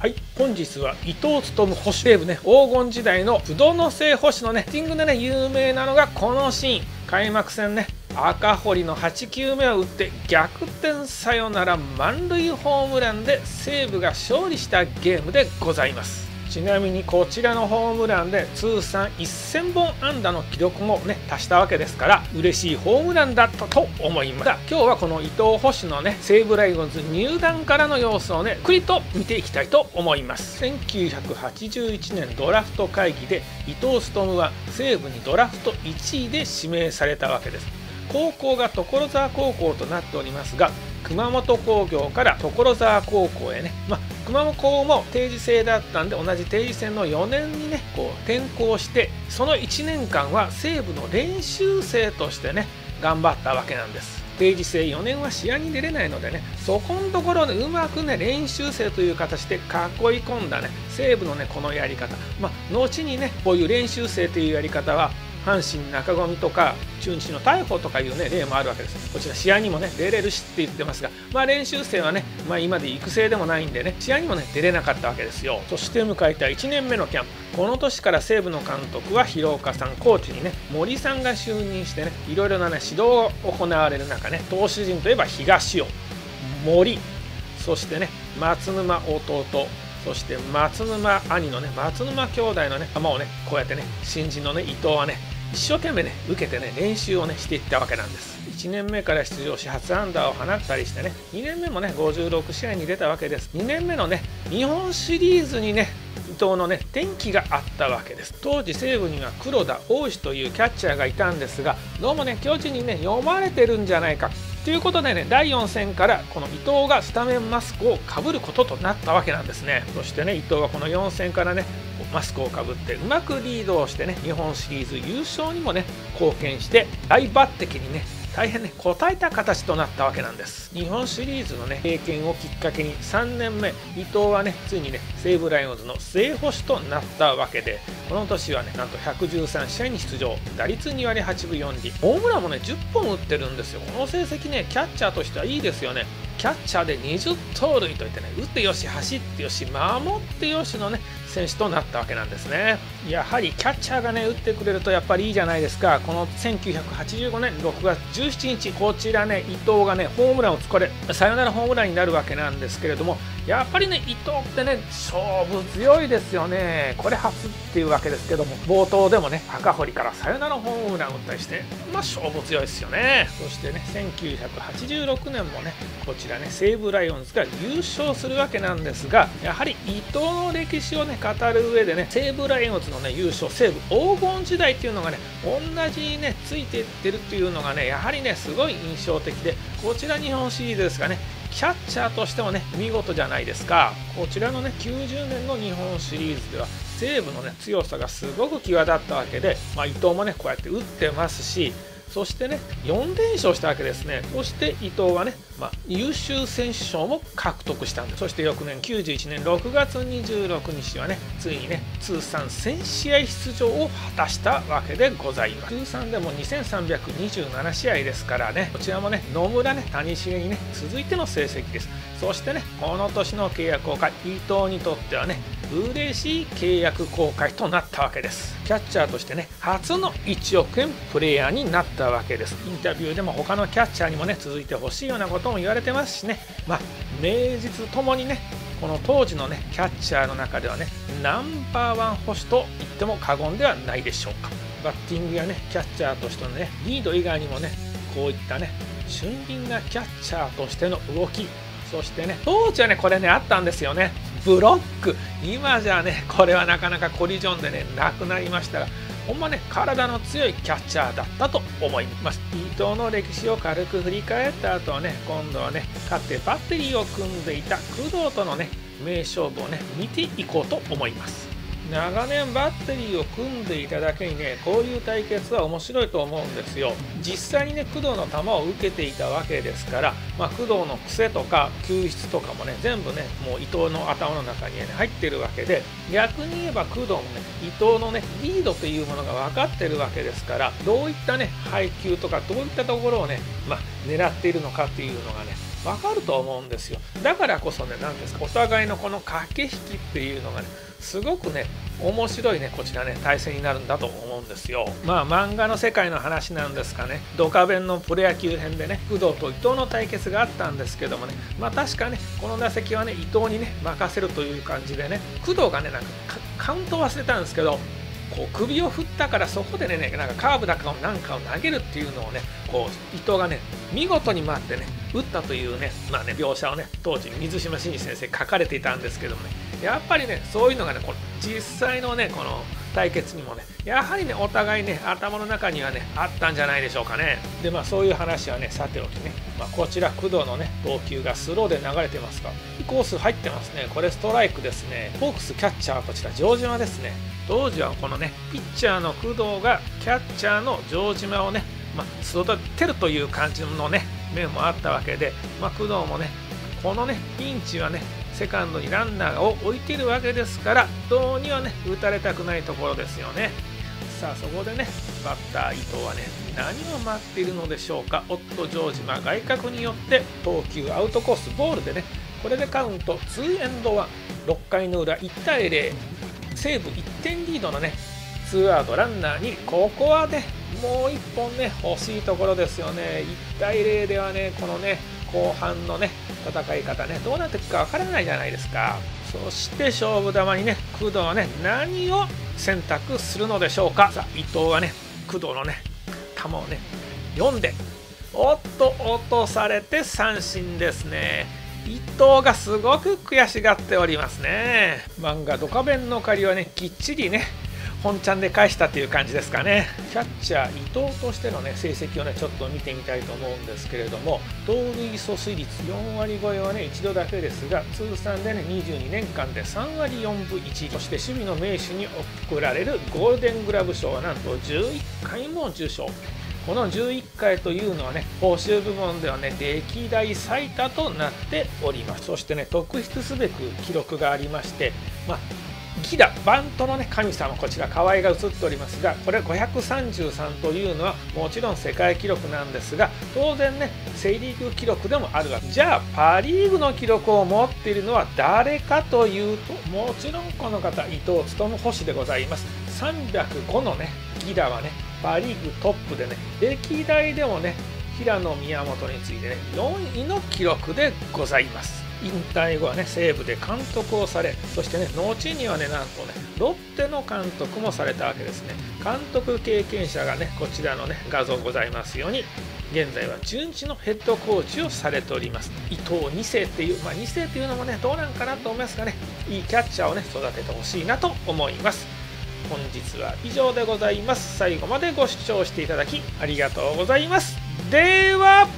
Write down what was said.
はい。本日は伊藤勉保守西部ね。黄金時代の不動の正保守のねティングでね有名なのがこのシーン。開幕戦ね。赤堀の8球目を打って逆転サヨナラ満塁ホームランで西武が勝利したゲームでございます。ちなみにこちらのホームランで通算1000本安打の記録もね足したわけですから嬉しいホームランだったと思います。今日はこの伊藤捕手のね西武ライオンズ入団からの様子をねくりと見ていきたいと思います。1981年ドラフト会議で伊藤勉は西武にドラフト1位で指名されたわけです。高校が所沢高校となっておりますが熊本工業から所沢高校へね、まあ、熊本高も定時制だったんで同じ定時制の4年にねこう転校してその1年間は西武の練習生としてね頑張ったわけなんです。定時制4年は試合に出れないのでねそこのところでうまくね練習生という形で囲い込んだね西武のねこのやり方。まあ後にねこういう練習生というやり方は阪神中込とか中日の逮捕とかいう、ね、例もあるわけです。こちら試合にもね出れるしって言ってますが、まあ、練習生はね、まあ、今で育成でもないんでね試合にもね出れなかったわけですよ。そして迎えた1年目のキャンプ。この年から西武の監督は広岡さんコーチにね森さんが就任してねいろいろなね指導が行われる中ね投手陣といえば東尾森そしてね松沼弟そして松沼兄のね松沼兄弟のね球をねこうやってね新人のね伊藤はね一生懸命ね受けてね練習をねしていったわけなんです。1年目から出場し初アンダーを放ったりしてね2年目もね56試合に出たわけです。2年目のね日本シリーズにね伊藤のね転機があったわけです。当時西武には黒田大石というキャッチャーがいたんですがどうもね巨人にね読まれてるんじゃないか。ということでね第4戦からこの伊藤がスタメンマスクをかぶることとなったわけなんですね。そしてね伊藤はこの4戦からねマスクをかぶってうまくリードをしてね日本シリーズ優勝にもね貢献して大抜擢にね大変ね応えた形となったわけなんです。日本シリーズのね経験をきっかけに3年目伊藤はねついにね西武ライオンズの正捕手となったわけでこの年はねなんと113試合に出場。打率2割8分4厘。ホームランもね10本打ってるんですよ。この成績ねキャッチャーとしてはいいですよね。キャッチャーで20盗塁といってね打ってよし走ってよし守ってよしのね選手となったわけなんですね。やはりキャッチャーがね打ってくれるとやっぱりいいじゃないですか。この1985年6月17日こちらね伊藤がねホームランを突かれサヨナラホームランになるわけなんですけれどもやっぱりね伊藤ってね勝負強いですよね。これ初っていうわけですけども冒頭でもね赤堀からサヨナラホームランを打ったりしてまあ勝負強いですよね。そしてね1986年もねこちらね西武ライオンズが優勝するわけなんですがやはり伊藤の歴史をね語る上でね西武ライオンズのね優勝西武黄金時代っていうのがね同じねついていってるっていうのがねやはりねすごい印象的でこちら日本シリーズですがねキャッチャーとしてもね見事じゃないですか。こちらのね90年の日本シリーズでは西武のね強さがすごく際立ったわけで、まあ、伊藤もねこうやって打ってますしそしてね4連勝したわけですね。そして伊藤はね、まあ、優秀選手賞も獲得したんですそして翌年91年6月26日はねついにね通算1000試合出場を果たしたわけでございます。通算でも2327試合ですからねこちらもね野村ね谷繁にね続いての成績です。そしてねこの年の契約更改伊藤にとってはね嬉しい契約更改となったわけです。キャッチャーとしてね初の1億円プレーヤーになったわけです。インタビューでも他のキャッチャーにもね続いてほしいようなこととも言われてますしね。まあ名実ともにねこの当時のねキャッチャーの中ではねナンバーワン保守と言っても過言ではないでしょうか。バッティングやねキャッチャーとしてのねリード以外にもねこういったね俊敏なキャッチャーとしての動きそしてね当時はねこれねあったんですよね。ブロック。今じゃねこれはなかなかコリジョンでねなくなりましたがほんまね体の強いキャッチャーだったと思います。伊藤の歴史を軽く振り返った後はね今度はねかつてバッテリーを組んでいた工藤とのね名勝負をね見ていこうと思います。長年バッテリーを組んでいただけにねこういう対決は面白いと思うんですよ。実際にね工藤の球を受けていたわけですから、まあ、工藤の癖とか球質とかもね全部ねもう伊藤の頭の中に、ね、入ってるわけで逆に言えば工藤もね伊藤のねリードというものが分かってるわけですからどういったね配球とかどういったところをね、まあ、狙っているのかっていうのがね分かると思うんですよ。だからこそね何ですかお互いのこの駆け引きっていうのがねすごくね面白いねこちらね対戦になるんだと思うんですよ。まあ漫画の世界の話なんですかね。ドカベンのプロ野球編でね工藤と伊藤の対決があったんですけどもね。まあ確かねこの打席はね伊藤にね任せるという感じでね工藤がねなんかカウント忘れたんですけどこう首を振ったからそこでねなんかカーブだかなんかを投げるっていうのをねこう伊藤がね見事に回ってね打ったというね,、まあね、描写をね当時水島新司先生書かれていたんですけどもね。やっぱりねそういうのがねこの実際のねこの対決にもねやはりねお互いね頭の中にはねあったんじゃないでしょうかね。でまあそういう話はねさておきね、まあ、こちら工藤のね投球がスローで流れてますかコース入ってますね。これストライクですね。ホークスキャッチャーはこちら城島ですね。当時はこのねピッチャーの工藤がキャッチャーの城島をねまあ、育てるという感じのね面もあったわけで、まあ、工藤もねこのねピンチはねセカンドにランナーを置いているわけですからどうにはね打たれたくないところですよね。さあそこでねバッター伊藤はね何を待っているのでしょうか。おっと城島外角によって投球アウトコースボールでねこれでカウント2エンド1 6回の裏1対0西武1点リードのねツーアウトランナーにここはねもう1本ね欲しいところですよね。1対0ではねこのね後半のね戦い方ねどうなっていくかわからないじゃないですか。そして勝負球にね工藤はね何を選択するのでしょうか。さあ伊藤がね工藤のね球をね読んでおっと落とされて三振ですね。伊藤がすごく悔しがっておりますね。漫画「ドカベンの借り」はねきっちりね本ちゃんで返したという感じですかね。キャッチャー伊藤としてのね成績をねちょっと見てみたいと思うんですけれども盗塁阻水率4割超えはね一度だけですが通算でね22年間で3割4分1そして守備の名手に贈られるゴールデングラブ賞はなんと11回も受賞。この11回というのはね報酬部門ではね歴代最多となっております。そしてね特筆すべく記録がありましてまあギダバントの、ね、神様こちら河合が映っておりますがこれ533というのはもちろん世界記録なんですが当然ねセリーグ記録でもあるわけ。じゃあパ・リーグの記録を持っているのは誰かというともちろんこの方伊藤勉星でございます。305のねギダはねパ・リーグトップでね歴代でもね平野宮本についてね4位の記録でございます。引退後はね西武で監督をされそしてね後にはねなんとねロッテの監督もされたわけですね。監督経験者がねこちらのね画像ございますように現在は中日のヘッドコーチをされております。伊藤2世っていうまあ2世っていうのもねどうなんかなと思いますがね。いいキャッチャーをね育ててほしいなと思います。本日は以上でございます。最後までご視聴していただきありがとうございます。では